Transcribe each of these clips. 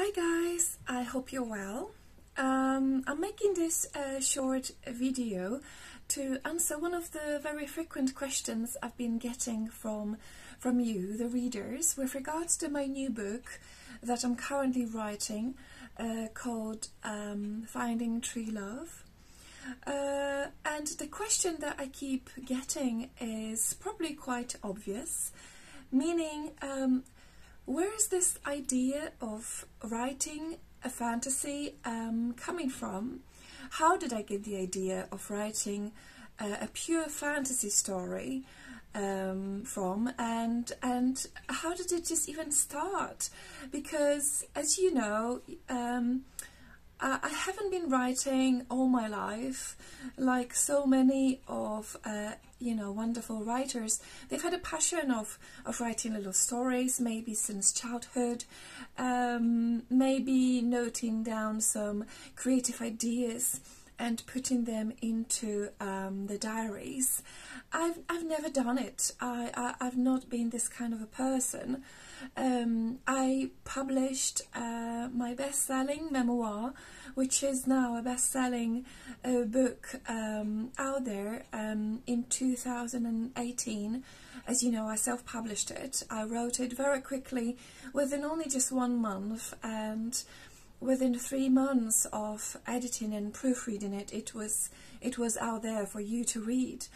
Hi guys, I hope you're well. Um, I'm making this uh, short video to answer one of the very frequent questions I've been getting from from you, the readers, with regards to my new book that I'm currently writing uh, called um, Finding Tree Love. Uh, and the question that I keep getting is probably quite obvious, meaning um, where is this idea of writing a fantasy um, coming from? How did I get the idea of writing a pure fantasy story um, from, and and how did it just even start? Because as you know. Um, I haven't been writing all my life like so many of uh, you know wonderful writers. They've had a passion of of writing little stories, maybe since childhood, um, maybe noting down some creative ideas and putting them into um, the diaries. I've I've never done it. I, I have not been this kind of a person. Um, I published uh, my best-selling memoir, which is now a best-selling uh, book um, out there um, in 2018. As you know, I self-published it. I wrote it very quickly, within only just one month, and within three months of editing and proofreading it, it was it was out there for you to read,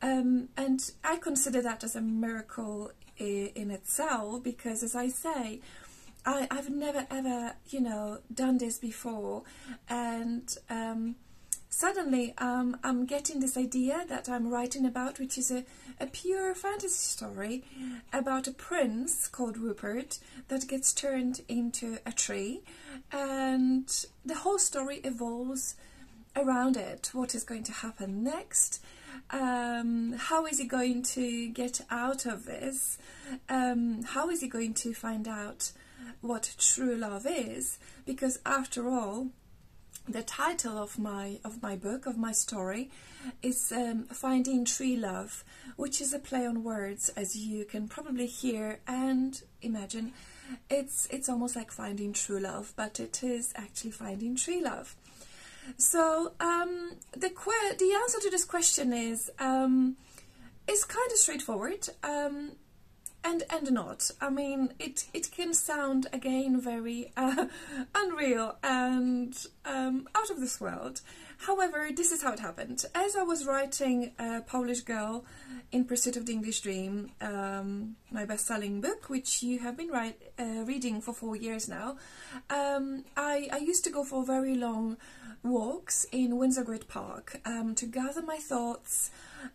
um, and I consider that as a miracle in itself because, as I say, I, I've never ever, you know, done this before, and um, suddenly um, I'm getting this idea that I'm writing about, which is a, a pure fantasy story about a prince called Rupert that gets turned into a tree, and the whole story evolves around it. What is going to happen next? Um, how is he going to get out of this? Um, how is he going to find out what true love is? Because after all, the title of my of my book of my story is um, Finding Tree Love, which is a play on words, as you can probably hear and imagine. It's it's almost like finding true love, but it is actually finding tree love. So um, the que- the answer to this question is um, kind of straightforward. Um, and and not. I mean, it it can sound again very uh, unreal and um, out of this world. However, this is how it happened. As I was writing uh, Polish Girl in Pursuit of the English Dream, um, my best-selling book, which you have been uh, reading for four years now, um, I, I used to go for very long walks in Windsor Great Park um, to gather my thoughts,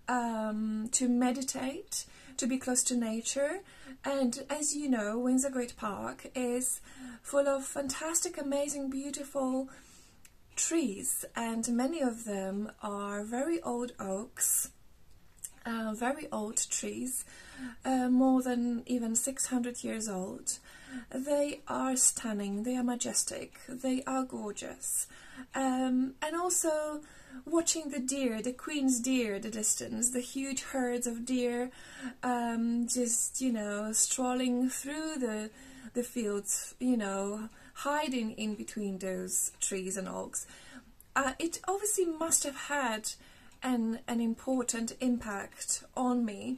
um, to meditate, to be close to nature. And as you know, Windsor Great Park is full of fantastic, amazing, beautiful trees, and many of them are very old oaks. Uh, very old trees, uh, more than even 600 years old. They are stunning, they are majestic, they are gorgeous. Um, and also watching the deer, the queen's deer at the distance, the huge herds of deer um, just, you know, strolling through the, the fields, you know, hiding in between those trees and oaks. Uh, it obviously must have had an, an important impact on me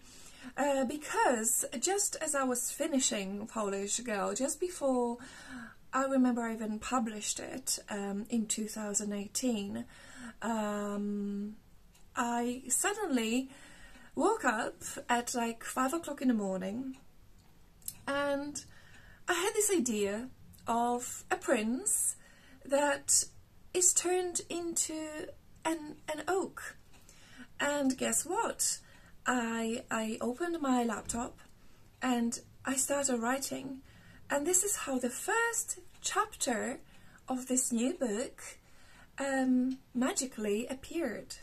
uh, because just as I was finishing Polish Girl, just before I remember I even published it um, in 2018. Um, I suddenly woke up at like five o'clock in the morning and I had this idea of a prince that is turned into an, an oak. And guess what? I, I opened my laptop and I started writing and this is how the first chapter of this new book um, magically appeared.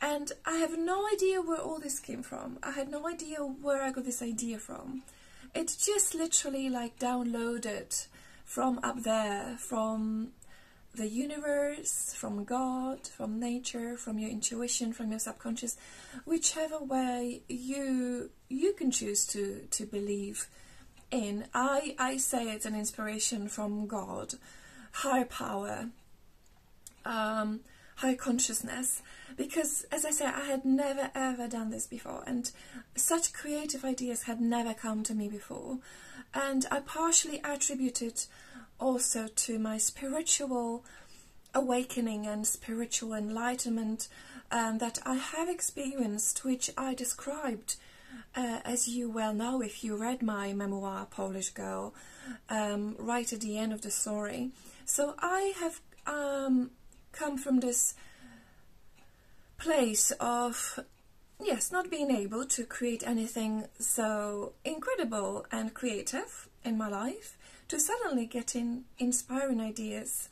And I have no idea where all this came from. I had no idea where I got this idea from. It just literally like downloaded from up there, from the universe, from God, from nature, from your intuition, from your subconscious, whichever way you you can choose to to believe in. I, I say it's an inspiration from God, higher power, um, high consciousness. Because, as I say, I had never ever done this before, and such creative ideas had never come to me before. And I partially attribute it also to my spiritual awakening and spiritual enlightenment um, that I have experienced, which I described, uh, as you well know if you read my memoir, Polish Girl, um, right at the end of the story. So I have um, come from this place of yes, not being able to create anything so incredible and creative in my life to suddenly getting inspiring ideas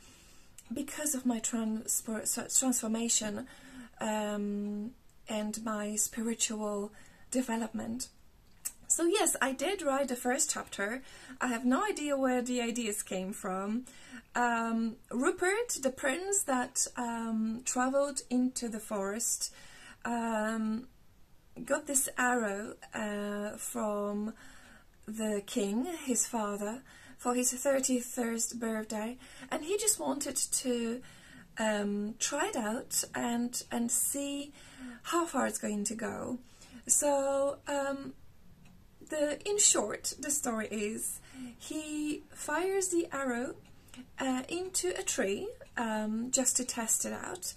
because of my trans transformation um, and my spiritual development. So yes, I did write the first chapter. I have no idea where the ideas came from. Um, Rupert, the prince that um, traveled into the forest, um, got this arrow uh, from the king, his father, for his 31st birthday, and he just wanted to um, try it out and and see how far it's going to go. So um, the in short, the story is he fires the arrow uh, into a tree um, just to test it out,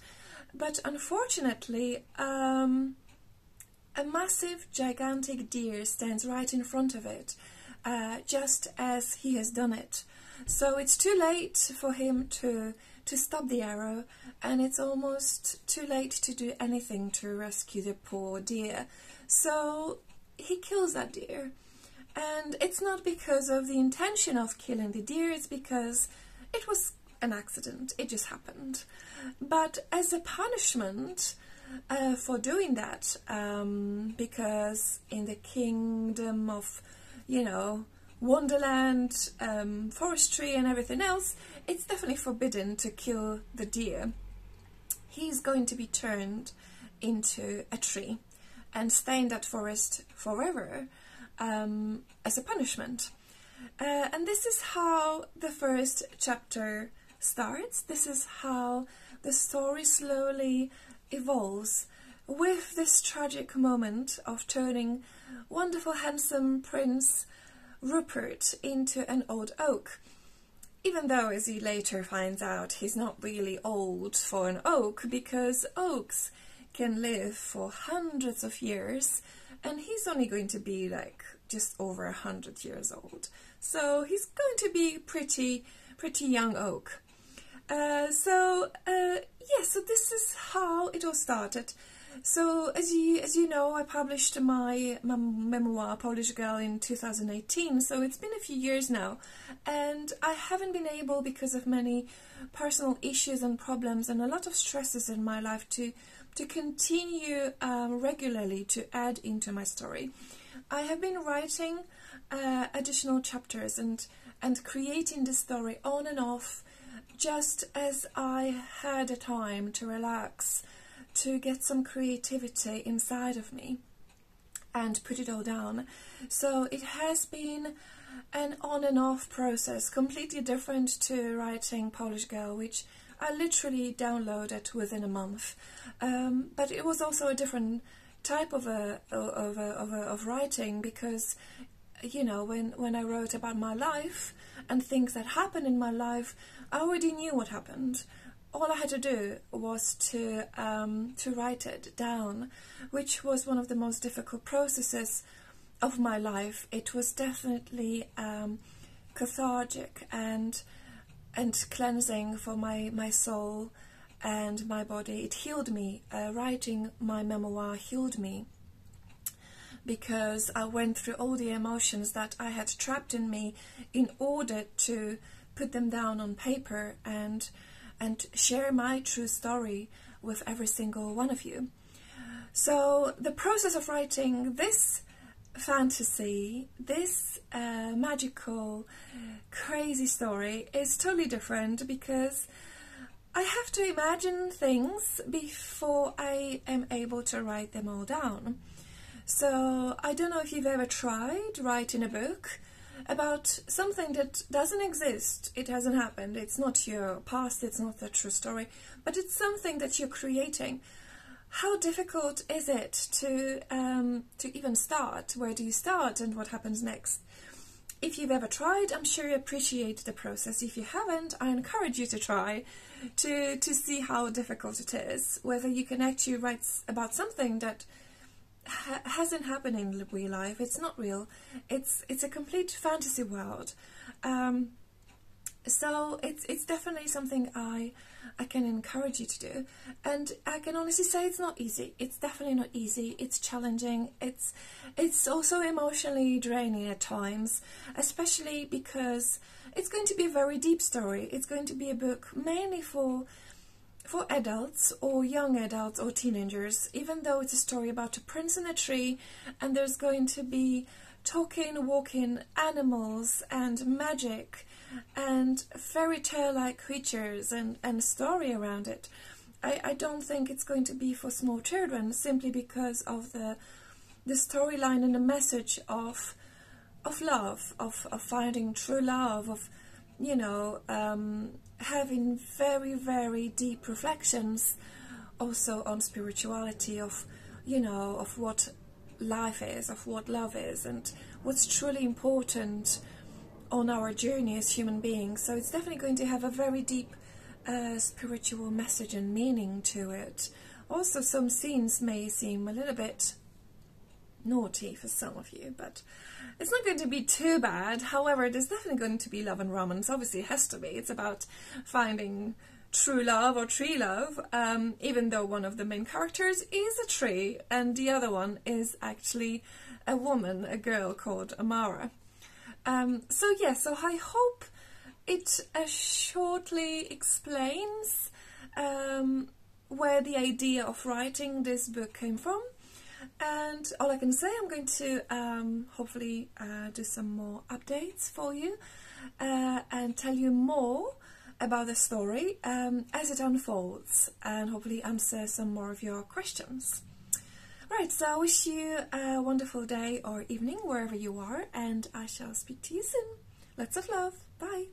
but unfortunately. Um, a massive, gigantic deer stands right in front of it, uh, just as he has done it. So it's too late for him to to stop the arrow, and it's almost too late to do anything to rescue the poor deer. So he kills that deer. And it's not because of the intention of killing the deer, it's because it was an accident, it just happened. But as a punishment uh, for doing that, um, because in the kingdom of, you know, Wonderland, um, forestry, and everything else, it's definitely forbidden to kill the deer. He's going to be turned into a tree and stay in that forest forever um, as a punishment. Uh, and this is how the first chapter starts. This is how the story slowly evolves with this tragic moment of turning wonderful, handsome prince Rupert into an old oak. Even though, as he later finds out, he's not really old for an oak because oaks can live for hundreds of years and he's only going to be like just over a hundred years old. So he's going to be pretty, pretty young oak. Uh, so uh, yeah, so this is how it all started. So as you as you know, I published my, memoir Polish Girl in 2018. So it's been a few years now, and I haven't been able because of many personal issues and problems and a lot of stresses in my life to to continue um, regularly to add into my story. I have been writing uh, additional chapters and and creating the story on and off just as I had a time to relax to get some creativity inside of me and put it all down. So it has been an on and off process, completely different to writing Polish Girl, which I literally downloaded within a month. Um, but it was also a different type of a of a, of, a, of writing because you know when when I wrote about my life and things that happened in my life, I already knew what happened all I had to do was to um, to write it down, which was one of the most difficult processes of my life. It was definitely um, cathartic and and cleansing for my my soul and my body. It healed me. Uh, writing my memoir healed me because I went through all the emotions that I had trapped in me in order to put them down on paper and and share my true story with every single one of you. So, the process of writing this fantasy, this uh, magical, crazy story is totally different because I have to imagine things before I am able to write them all down. So, I don't know if you've ever tried writing a book about something that doesn't exist. It hasn't happened. It's not your past, it's not a true story, but it's something that you're creating. How difficult is it to um, to even start? Where do you start and what happens next? If you've ever tried, I'm sure you appreciate the process. If you haven't, I encourage you to try to to see how difficult it is. Whether you can actually write about something that ha hasn't happened in real life. It's not real. It's it's a complete fantasy world. Um, so it's it's definitely something I I can encourage you to do. And I can honestly say it's not easy. It's definitely not easy. It's challenging. It's it's also emotionally draining at times, especially because it's going to be a very deep story. It's going to be a book mainly for for adults or young adults or teenagers, even though it's a story about a prince in a tree and there's going to be talking, walking animals and magic and fairy tale like creatures and, and story around it. I, I don't think it's going to be for small children simply because of the the storyline and the message of of love, of, of finding true love, of you know, um, having very, very deep reflections also on spirituality, of, you know, of what life is, of what love is, and what's truly important on our journey as human beings. So it's definitely going to have a very deep uh, spiritual message and meaning to it. Also, some scenes may seem a little bit naughty for some of you, but it's not going to be too bad. However, there's definitely going to be love and romance. Obviously, it has to be. It's about finding true love or tree love, um, even though one of the main characters is a tree and the other one is actually a woman, a girl called Amara. Um, so yeah, so I hope it uh, shortly explains um, where the idea of writing this book came from. And all I can say, I'm going to um, hopefully uh, do some more updates for you uh, and tell you more about the story um, as it unfolds and hopefully answer some more of your questions. Right, so I wish you a wonderful day or evening wherever you are and I shall speak to you soon. Lots of love. Bye.